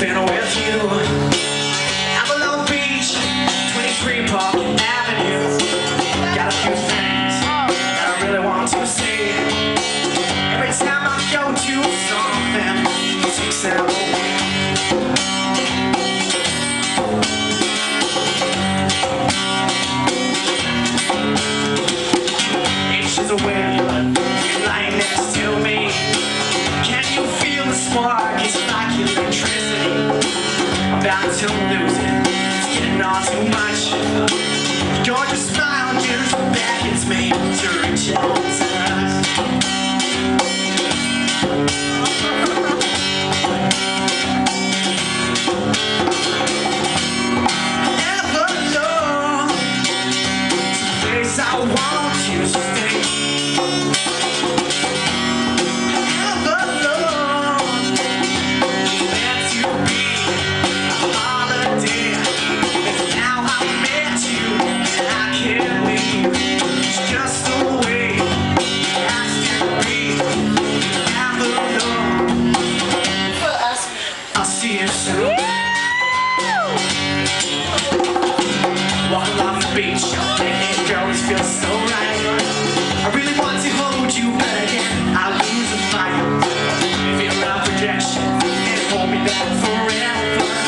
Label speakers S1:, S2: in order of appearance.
S1: been with you. Trong see yourself Woo! While on the beach, making it always feels so right I really want to hold you, but again, I lose a fight. If you're my projection, and hold me back forever